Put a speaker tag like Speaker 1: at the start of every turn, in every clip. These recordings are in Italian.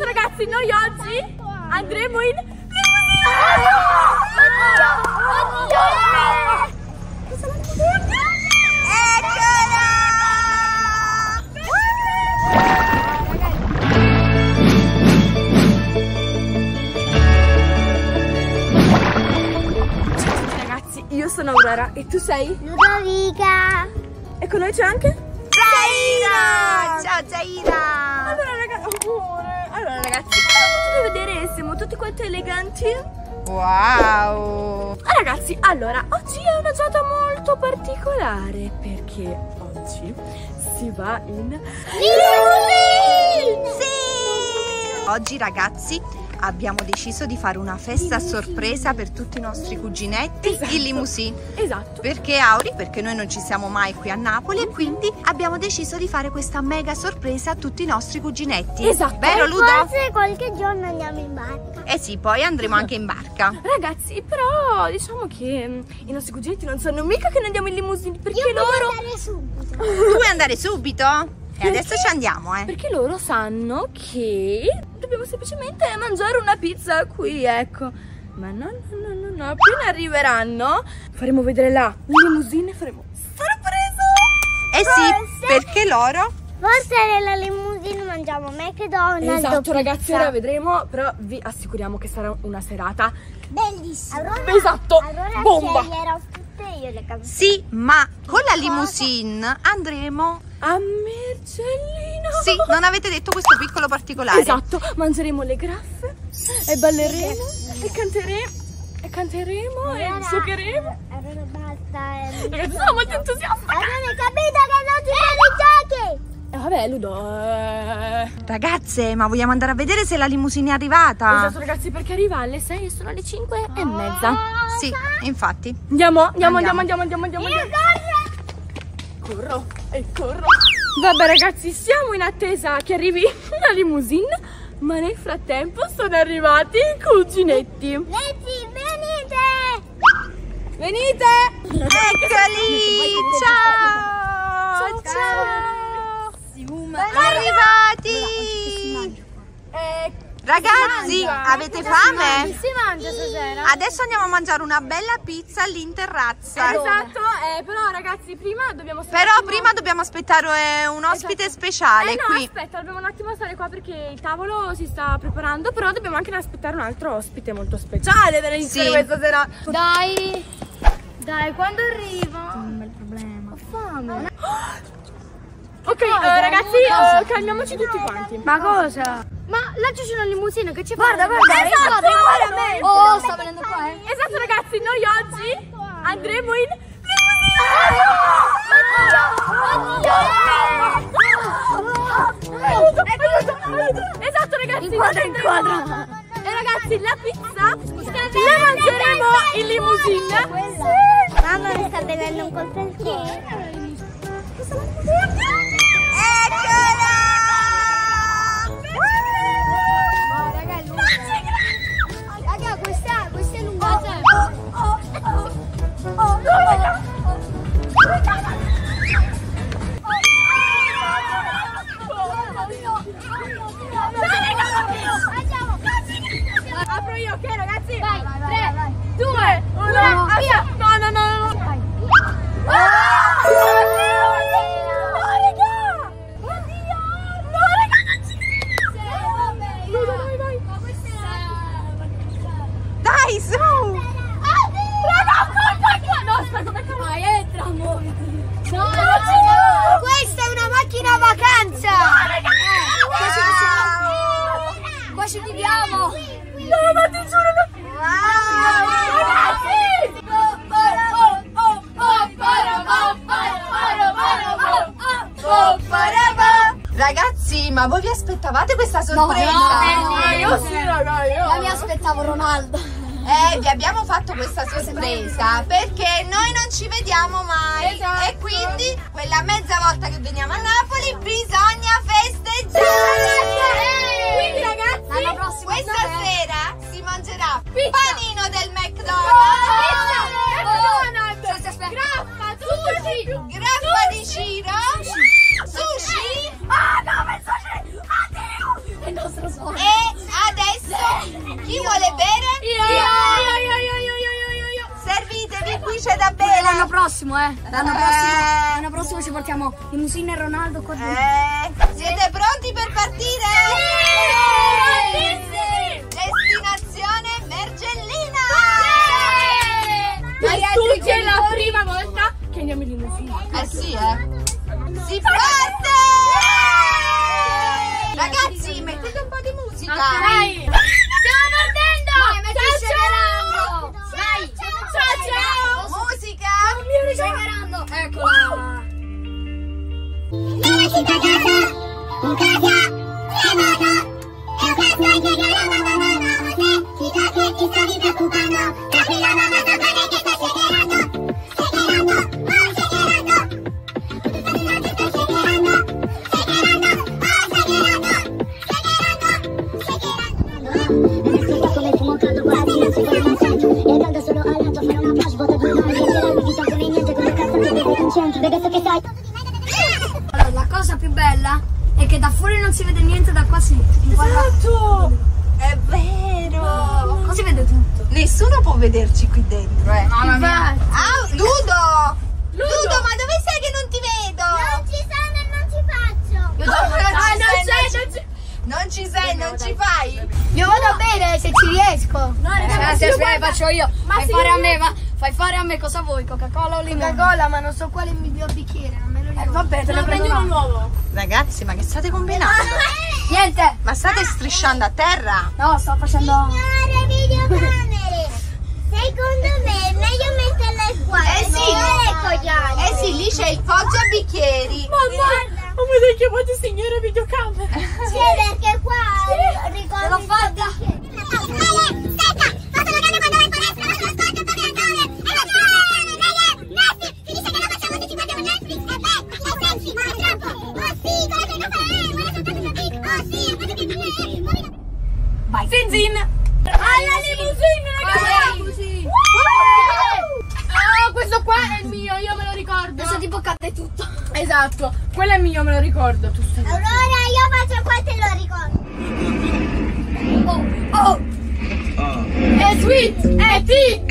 Speaker 1: Esatto ragazzi, noi oggi andremo in Ragazzi, io sono Aurora e tu sei?
Speaker 2: Ludovica!
Speaker 1: E con noi c'è anche?
Speaker 3: Zaira! Ciao Zaira!
Speaker 1: Allora ragazzi, amore. Potete vedere siamo tutti quanti eleganti.
Speaker 3: Wow!
Speaker 1: Ah, ragazzi, allora, oggi è una giornata molto particolare perché oggi si va in
Speaker 3: Sì! Oggi ragazzi abbiamo deciso di fare una festa a sorpresa per tutti i nostri cuginetti
Speaker 1: Esatto.
Speaker 3: in limousine.
Speaker 1: Esatto.
Speaker 3: Perché Auri? Perché noi non ci siamo mai qui a Napoli e quindi abbiamo deciso di fare questa mega sorpresa a tutti i nostri cuginetti.
Speaker 1: Esatto.
Speaker 3: Vero Ludo?
Speaker 2: Forse qualche giorno andiamo in barca.
Speaker 3: Eh sì, poi andremo anche in barca.
Speaker 1: Ragazzi, però diciamo che mm, i nostri cuginetti non sanno mica che noi andiamo in limousine perché
Speaker 2: Io
Speaker 1: loro
Speaker 2: andare subito.
Speaker 3: Tu vuoi andare subito? E adesso ci andiamo, eh.
Speaker 1: perché loro sanno che dobbiamo semplicemente mangiare una pizza qui, ecco. Ma no, no, no, no, no, appena arriveranno faremo vedere la limousine e faremo sorpresa!
Speaker 3: Eh sì, perché loro
Speaker 2: Forse nella limousine mangiamo McDonald's.
Speaker 1: Esatto ragazzi, ora vedremo, però vi assicuriamo che sarà una serata
Speaker 2: Bellissimo.
Speaker 1: Esatto,
Speaker 2: allora
Speaker 1: bomba.
Speaker 2: sceglierò tutte io le.
Speaker 3: Sì, ma con la limousine andremo
Speaker 1: a Mercellino!
Speaker 3: Sì, non avete detto questo piccolo particolare.
Speaker 1: Esatto, mangeremo le graffe e balleremo e canteremo e canteremo e
Speaker 2: Allora-
Speaker 1: giocheremo.
Speaker 2: Allora basta. eh.
Speaker 1: Ragazzi, sono molto entusiasta.
Speaker 2: Avete capito che non ci sono i giochi?
Speaker 1: E vabbè, Ludo. eh,
Speaker 3: Ragazze, ma vogliamo andare a vedere se la limousine è arrivata?
Speaker 1: Esatto, ragazzi, perché arriva alle 6 e sono le 5 e mezza.
Speaker 3: Sì, infatti.
Speaker 1: Andiamo, andiamo,
Speaker 3: Andiamo.
Speaker 1: andiamo, andiamo, andiamo, andiamo.
Speaker 2: Io. Corro
Speaker 1: e corro. Vabbè, ragazzi, siamo in attesa che arrivi la limousine. Ma nel frattempo sono arrivati i cuginetti.
Speaker 2: Letti, venite.
Speaker 1: Venite!
Speaker 3: Eccoli! Ciao!
Speaker 1: Ciao!
Speaker 3: Arrivati!
Speaker 1: Eh,
Speaker 3: Ragazzi, avete fame?
Speaker 2: Si mangia stasera?
Speaker 3: Adesso andiamo a mangiare una bella pizza all'interrazza.
Speaker 1: esatto, eh, però ragazzi, prima dobbiamo stare
Speaker 3: Però prima dobbiamo aspettare eh, un ospite
Speaker 1: Esatto.
Speaker 3: speciale
Speaker 1: eh no,
Speaker 3: qui.
Speaker 1: aspetta, dobbiamo un attimo stare qua perché il tavolo si sta preparando, però dobbiamo anche aspettare un altro ospite molto speciale per iniziare
Speaker 3: Sì.
Speaker 1: questa sera.
Speaker 2: Dai. Dai, quando arrivo? Un bel problema. Ho fame.
Speaker 1: Ok, eh, ragazzi, eh, calmiamoci tutti quanti.
Speaker 2: Ma cosa? Ma là ci sono limousine che ci
Speaker 1: Guarda,
Speaker 2: fanno?
Speaker 1: guarda,
Speaker 2: esatto,
Speaker 1: guarda a me.
Speaker 2: Oh, sta venendo qua, eh.
Speaker 1: Esatto, ragazzi, noi oggi andremo in Esatto ragazzi
Speaker 2: Inquadra, inquadra.
Speaker 1: E ragazzi la pizza la mangeremo in limousine
Speaker 2: Mamma mi sta venendo un colpo al cuore.
Speaker 1: Gula. Ragazzi, ma
Speaker 3: voi vi aspettavate questa sorpresa?
Speaker 1: Ah, io sì, raga, io...
Speaker 2: Ma mi aspettavo Ronaldo.
Speaker 3: Eh, vi abbiamo fatto questa sorpresa perché noi non ci vediamo mai
Speaker 1: Esatto.
Speaker 3: e quindi quella mezza volta che veniamo a Napoli
Speaker 2: L'anno Eh. prossimo, l'anno prossimo ci portiamo Limusina e Ronaldo con
Speaker 3: Eh, siete pronti per partire? Destinazione Mergellina!
Speaker 1: Per tutti è la prima volta che andiamo in limousine.
Speaker 3: Eh sì, eh. Si parte! Ragazzi, mettete un po' di musica.
Speaker 1: Dai.
Speaker 2: Kita
Speaker 4: ke kita kita kupano, tapi non si
Speaker 2: vede niente, da qua sì. Guarda,
Speaker 3: Esatto! È vero!
Speaker 2: qua si vede tutto.
Speaker 3: Nessuno può vederci qui dentro, eh.
Speaker 2: Mamma mia.
Speaker 3: Ah, Ludo! Ludo, ma dove sei che non ti vedo?
Speaker 4: Non ci sono e non ci faccio
Speaker 3: Ludo, non
Speaker 1: Ah,
Speaker 3: ci
Speaker 1: non
Speaker 3: sei, non ci-
Speaker 1: non
Speaker 3: ci sei, non ci fai?
Speaker 2: Io vado a bere se ci riesco.
Speaker 1: No, raga,
Speaker 2: se
Speaker 1: io
Speaker 2: aspetta, faccio io.
Speaker 1: Ma
Speaker 2: fai fare
Speaker 1: io-
Speaker 2: a me, va. Fai fare a me cosa vuoi? Coca-Cola o limone?
Speaker 1: Coca-Cola, ma non so quale miglior bicchiere, non me lo ricordo. vabbè, te ne prendi uno nuovo.
Speaker 3: Ragazzi, ma che state combinando?
Speaker 2: Niente.
Speaker 3: Ma state strisciando a terra?
Speaker 2: No, sto facendo.
Speaker 4: Signore videocamere Secondo me è meglio metterla in squadra
Speaker 3: Eh sì. Eh sì, lì c'è il poggia bicchieri.
Speaker 1: Mamma, oh mio Dio, chiamate signora videocamera.
Speaker 4: Sì, perché qua ricordo
Speaker 2: L'ho fatta.
Speaker 4: Vai.
Speaker 1: Zinzin. Alla limousine, ragazzi. Ah, questo qua è il mio, io me lo ricordo.
Speaker 2: Adesso tipo cade tutto.
Speaker 1: Esatto, quello è mio, me lo ricordo. Tu stai
Speaker 4: Aurora, io faccio qua te lo ricordo.
Speaker 2: Oh, oh.
Speaker 1: È sweet, è tea.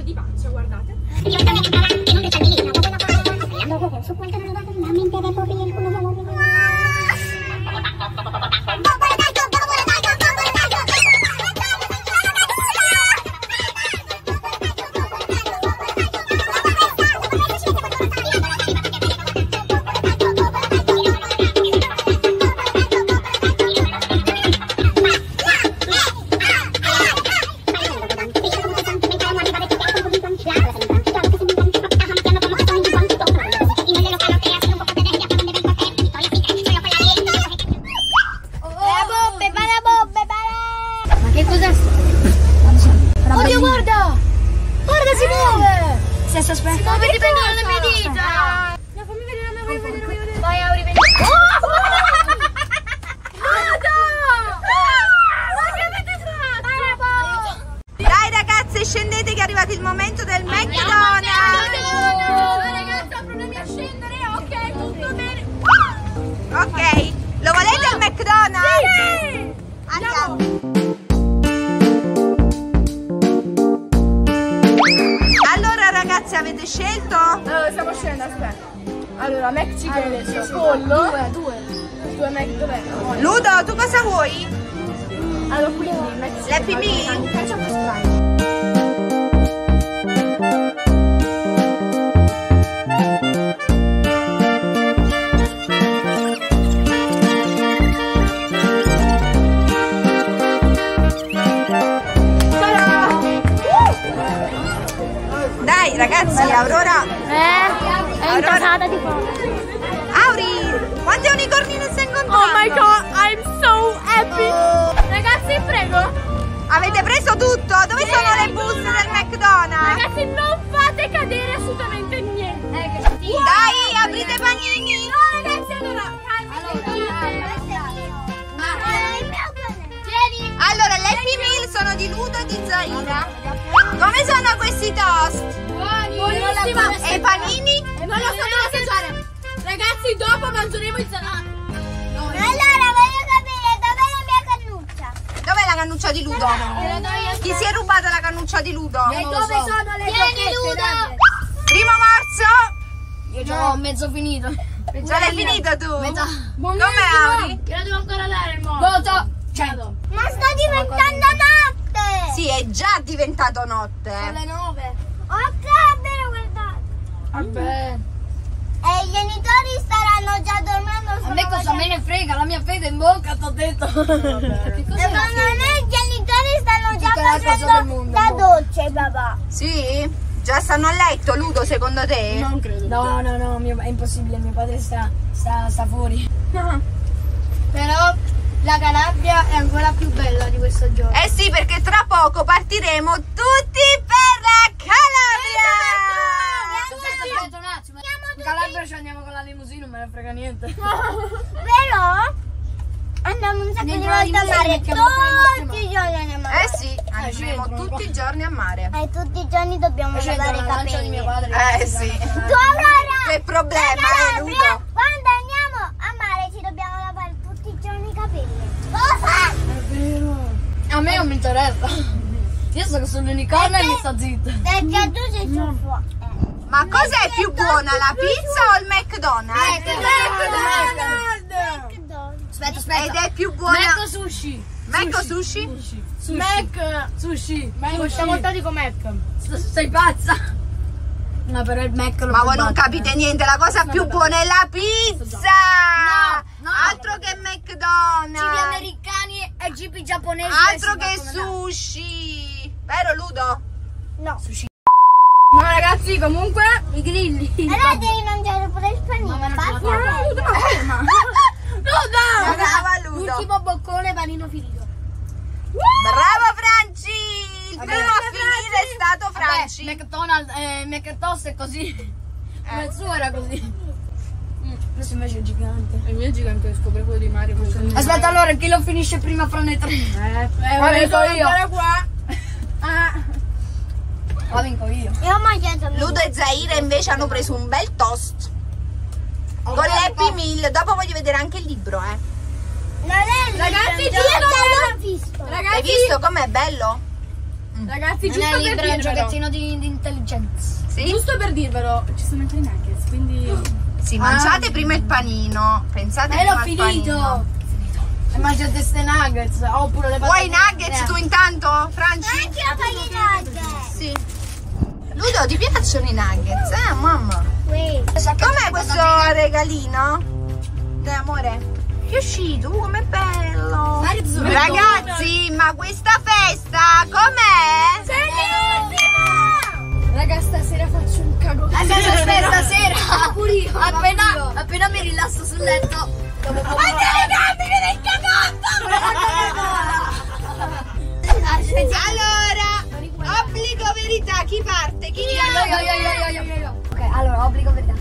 Speaker 1: Mal di pancia, guardate.
Speaker 2: Che cos'è sto? Oddio, guarda! Guarda, si muove! Se si aspetta. Si muove, ti prendono le mie dita!
Speaker 1: No, fammi vedere, fammi vedere, fammi vedere.
Speaker 2: Vai, Auri, vedi.
Speaker 3: Dai ragazze, scendete che è arrivato il momento del McDonald's.
Speaker 1: Ragazzi, ho problemi a scendere, ok, tutto bene.
Speaker 3: Ok, lo volete il McDonald's? Andiamo. Scelto?
Speaker 1: Allora, stiamo scendendo, aspetta. Allora, Mac Chicken adesso, pollo.
Speaker 2: Due, due.
Speaker 1: Due Mac, dov'è?
Speaker 3: Ludo, tu cosa vuoi?
Speaker 1: Allora, quindi Mac Chicken.
Speaker 3: L'Happy Meal?
Speaker 1: Facciamo strano.
Speaker 3: Ragazzi, Aurora.
Speaker 2: Eh, è
Speaker 3: intasata
Speaker 2: di fuoco.
Speaker 3: Auri, quante unicornine stai incontrando?
Speaker 1: Oh my god, I'm so happy. Ragazzi, prego.
Speaker 3: Avete preso tutto? Dove sono le buste del McDonald's?
Speaker 1: Ragazzi, non fate cadere assolutamente niente.
Speaker 3: Dai, aprite i panini.
Speaker 1: No, ragazzi, allora,
Speaker 3: Allora, le Happy Meal sono di Ludo e di Zaira. Come sono questi toast?
Speaker 1: Buonissima.
Speaker 3: E i panini?
Speaker 1: Non lo so dove assaggiare. Ragazzi, dopo mangeremo il salato.
Speaker 4: Allora voglio capire dov'è la mia cannuccia.
Speaker 3: Dov'è la cannuccia di Ludo? Chi si è rubata la cannuccia di Ludo?
Speaker 2: E dove sono le
Speaker 4: Vieni, Ludo.
Speaker 3: Primo morso.
Speaker 2: Io già ho mezzo finito.
Speaker 3: Già l'hai finito tu?
Speaker 2: Metà.
Speaker 3: Come Auri?
Speaker 2: Che lo devo ancora dare il modo. Voto. 100.
Speaker 4: Ma sta diventando notte.
Speaker 3: Sì, è già diventato notte.
Speaker 2: Le 9.
Speaker 4: Bene, guardate.
Speaker 2: Vabbè.
Speaker 4: E i genitori staranno già dormendo.
Speaker 2: A me cosa me ne frega, la mia fede in bocca, t'ho detto. Che
Speaker 4: Secondo me i genitori stanno già facendo
Speaker 2: mondo,
Speaker 4: la
Speaker 2: boh.
Speaker 4: doccia, papà.
Speaker 3: Sì? Già stanno a letto, Ludo, secondo te?
Speaker 2: Non credo. No, no, no, mio- è impossibile, mio padre sta, sta, sta fuori. Però la Calabria è ancora più bella di questo giorno.
Speaker 3: Eh sì, perché tra poco partiremo tutti per la Calabria!
Speaker 2: Aspetta, aspetta un attimo. In Calabria ci andiamo con la limousine, non me ne frega niente.
Speaker 4: Però andiamo un sacco di volte a mare. Tutti i giorni andiamo a mare.
Speaker 3: Eh sì, andremo
Speaker 2: c'entrano
Speaker 3: tutti i giorni a mare.
Speaker 4: E tutti i giorni dobbiamo
Speaker 2: C'è
Speaker 4: lavare i
Speaker 2: lancia di
Speaker 4: capelli.
Speaker 2: mio padre.
Speaker 3: Eh sì.
Speaker 4: Tu Aurora!
Speaker 3: Che problema, eh, Ludo?
Speaker 4: Quando andiamo a mare ci dobbiamo lavare tutti i giorni i capelli. Cosa?
Speaker 2: È vero. A me non mi interessa. Io so che sono l'unicorno e mi sta zitta.
Speaker 4: Perché tu sei sul fuoco.
Speaker 3: Ma cos'è più buona, la pizza o il McDonald's?
Speaker 2: Aspetta,
Speaker 3: Ed
Speaker 2: aspetta.
Speaker 3: è più buona...
Speaker 2: Mac o sushi?
Speaker 3: Mac o sushi?
Speaker 2: Sushi. Mac. Sushi. Mac. Siamo dico Mac. Sei pazza? No, però il Mac lo
Speaker 3: Ma voi non capite niente, la cosa più buona è la pizza!
Speaker 2: No, no.
Speaker 3: Altro che
Speaker 2: Cibi
Speaker 3: McDonald's!
Speaker 2: americani e cibi giapponesi.
Speaker 3: Altro che sushi! Vero Ludo?
Speaker 4: No.
Speaker 1: No, ragazzi, comunque.
Speaker 2: I grilli.
Speaker 4: Allora devi mangiare pure il panino.
Speaker 2: Ma
Speaker 4: Basta.
Speaker 2: faccio.
Speaker 1: ma ferma.
Speaker 3: Brava Ludo!
Speaker 2: L'ultimo boccone panino finito.
Speaker 3: Bravo Franci! Il primo a finire è stato Franci!
Speaker 2: Vabbè, McDonald's, eh, McToast è così. Ma il suo era così. Mm, Questo invece è gigante.
Speaker 1: Il mio è gigantesco, per quello di Mario.
Speaker 2: Aspetta allora, chi lo finisce prima fra noi tre?
Speaker 1: Eh,
Speaker 2: lo dico io.
Speaker 1: Ah.
Speaker 2: La vinco io.
Speaker 4: Io ho mangiato
Speaker 3: Ludo e Zaire invece hanno preso un bel toast con le Happy Meal. Dopo voglio vedere anche il libro, eh.
Speaker 1: Ragazzi,
Speaker 4: Io
Speaker 1: giusto
Speaker 4: non l'ho visto.
Speaker 3: Hai
Speaker 1: Ragazzi,
Speaker 3: visto com'è bello?
Speaker 1: ragazzi,
Speaker 2: Non è
Speaker 1: giusto
Speaker 2: un
Speaker 1: per
Speaker 2: libro, è un
Speaker 1: dirvelo.
Speaker 2: giocattino di, di intelligenza.
Speaker 3: Sì?
Speaker 1: Giusto per dirvelo, ci sono anche i nuggets, quindi...
Speaker 3: Sì, mangiate prima il panino. Pensate
Speaker 2: Ma
Speaker 3: prima
Speaker 2: l'ho
Speaker 3: al
Speaker 2: finito.
Speaker 3: panino.
Speaker 2: E mangiate queste nuggets. Oppure le
Speaker 3: Vuoi i
Speaker 2: patate-
Speaker 3: nuggets
Speaker 2: Eh.
Speaker 3: tu intanto, Franci?
Speaker 4: Anche i nuggets.
Speaker 3: Sì. Ludo, ti piacciono i nuggets, eh, mamma? Com'è questo regalino? Dai, amore. Uscito? Uh, com'è bello! Ragazzi, ma questa festa com'è?
Speaker 1: Raga, stasera faccio un cagone.
Speaker 2: Aspetta, aspetta, stasera. Appena, appena mi rilasso sul letto. Dopo poco.
Speaker 3: Allora, obbligo verità, chi parte? Chi
Speaker 2: Io, io, io, io, io, io. Ok, allora, obbligo verità.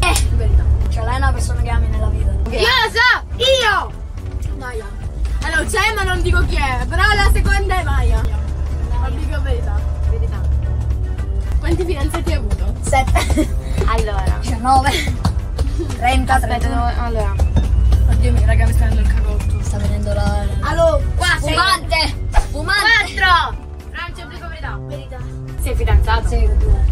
Speaker 2: Eh, verità. Cioè, lei è una persona che ami nella vita.
Speaker 1: Io lo so! Io! Maya. Allora, c'è ma non dico chi è, però la seconda è Maya. Obbligo verità. Verità. Quanti fidanzati hai avuto?
Speaker 2: Sette.
Speaker 1: Allora.
Speaker 2: 19. 30, 31.
Speaker 1: allora. Oddio mio, raga, mi sta venendo il cagotto.
Speaker 2: Sta venendo la...
Speaker 1: Allora, qua
Speaker 2: Fumante! Fumante!
Speaker 1: 4! Sei fidanzato?
Speaker 2: Sì, con due.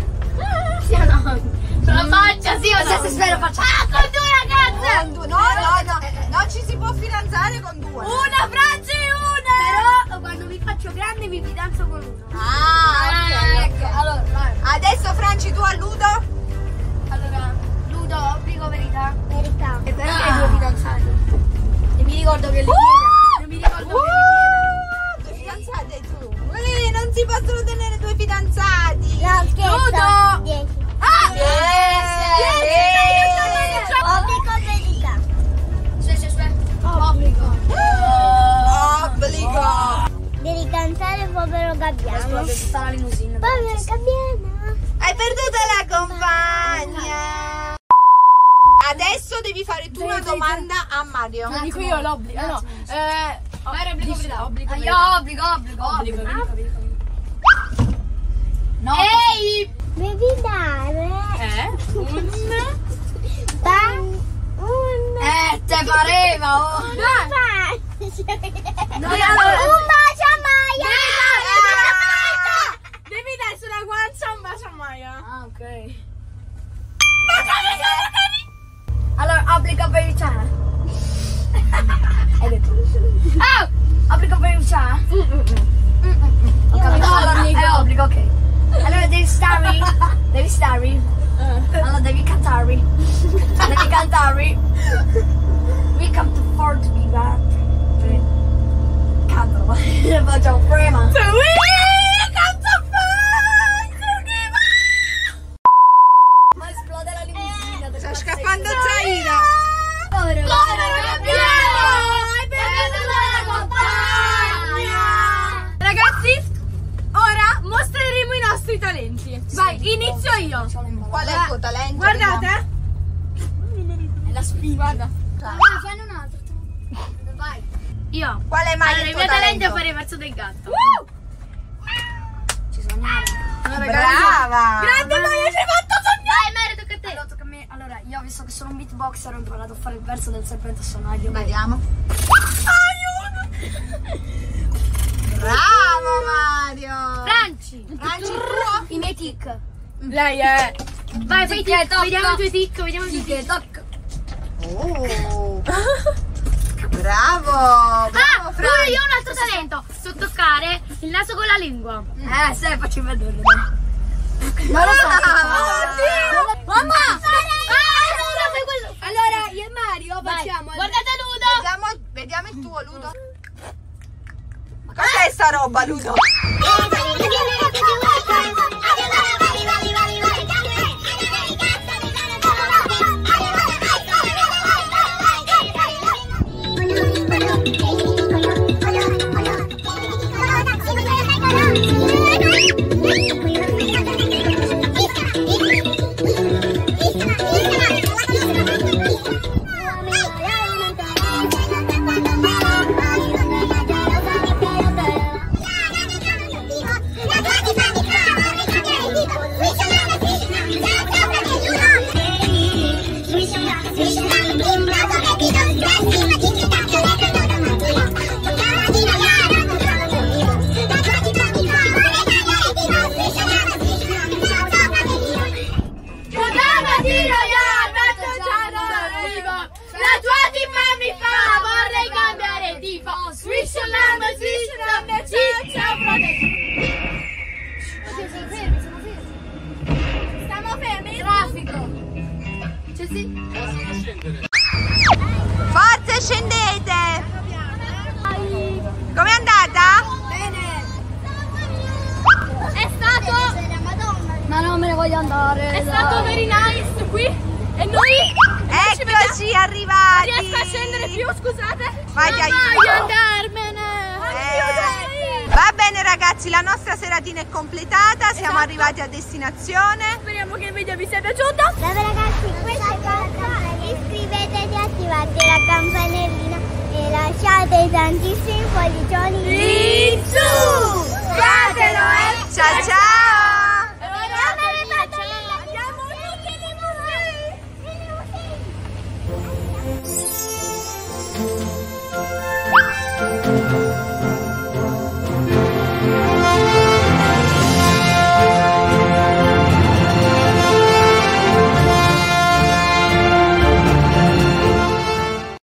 Speaker 1: Sì o no? Con la faccia, sì o
Speaker 2: Se
Speaker 1: no?
Speaker 2: si spera faccia.
Speaker 1: Ah, con due ragazze!
Speaker 3: Con due- No, no, no, non ci si può fidanzare con due.
Speaker 1: Una Francia e una!
Speaker 2: Però quando mi faccio grande mi fidanzo con uno.
Speaker 3: Ah, ok,
Speaker 2: ecco.
Speaker 3: ok.
Speaker 2: Allora, vai.
Speaker 3: Adesso Franci tu a Ludo?
Speaker 2: Allora, Ludo, obbligo verità.
Speaker 4: Verità.
Speaker 2: E però hai due fidanzati. E mi ricordo che le
Speaker 3: Uh!
Speaker 2: Non mi ricordo che Esplode tutta la limousine.
Speaker 3: Hai perduto la compagna. Adesso devi fare tu una domanda a Mario.
Speaker 1: Lo dico io l'obbligo. No, eh. Vai, obbligo. Obbligo
Speaker 2: io obbligo, obbligo, obbligo. No,
Speaker 1: Ehi!
Speaker 4: Devi dare
Speaker 1: Eh? Un...
Speaker 4: pa un
Speaker 2: Eh, te pareva, oh.
Speaker 1: Dai!
Speaker 2: Noi allora...
Speaker 4: un bacio a Maya.
Speaker 1: Devi dare sulla guancia un bacio a Maya.
Speaker 2: Ah, ok. Allora, obbligo verità. Hai detto. Oh! Obbligo verità. Ho capito. Allora, è obbligo, ok. Allora devi stare. Devi stare. Allora devi cantare. Devi cantare. We come to Fort to be back. Cantalo. Facciamo prima. Ma esplode la limousine.
Speaker 3: Sta scappando Zaira.
Speaker 2: Povero
Speaker 1: Hai perduto la compagna! Ragazzi, ora mostreremo i nostri talenti. Vai, inizio io.
Speaker 3: Qual è il tuo talento?
Speaker 1: Guardate.
Speaker 2: È la spina.
Speaker 1: Guarda.
Speaker 2: Ah, fanno un altro. Vai.
Speaker 1: Io.
Speaker 3: Qual è mai
Speaker 1: Allora,
Speaker 3: il
Speaker 1: il mio talento è fare il verso del gatto.
Speaker 2: Ci sognare.
Speaker 3: Brava.
Speaker 1: Grande Maia, ci hai fatto sognare! Vai, Mario, tocca a te.
Speaker 2: Allora, tocca a me. Allora, io visto che sono un beatboxer ho imparato a fare il verso del serpente sonaglio.
Speaker 3: Vediamo. Bravo Mario.
Speaker 1: Franci.
Speaker 3: Franci.
Speaker 2: I miei tic.
Speaker 1: Lei è. Vai, fai
Speaker 2: Tic,
Speaker 1: Vediamo i tuoi tic, vediamo i tuoi
Speaker 2: Tic.
Speaker 3: Oh. Bravo. Bravo
Speaker 1: Ah,
Speaker 3: Franci.
Speaker 1: io ho un altro talento. So toccare il naso con la lingua.
Speaker 2: Eh, se facci vedere. Non lo so.
Speaker 3: Oddio.
Speaker 2: Mamma!
Speaker 1: Ah, allora quello.
Speaker 2: Allora, io e Mario facciamo.
Speaker 1: Guardate Ludo.
Speaker 3: Vediamo, vediamo il tuo Ludo. Ma cos'è sta roba Ludo? Eccoci arrivati!
Speaker 1: Non riesco a scendere più, scusate!
Speaker 3: Vai,
Speaker 1: non voglio andarmene!
Speaker 3: Eh. Va bene ragazzi, la nostra seratina è completata, siamo
Speaker 1: esatto.
Speaker 3: arrivati a destinazione.
Speaker 1: Speriamo che il video vi sia piaciuto.
Speaker 4: Dove ragazzi, questo è quanto. Iscrivetevi, attivate la campanellina e lasciate tantissimi pollicioni
Speaker 1: lì su. Fatelo eh! Ciao ciao!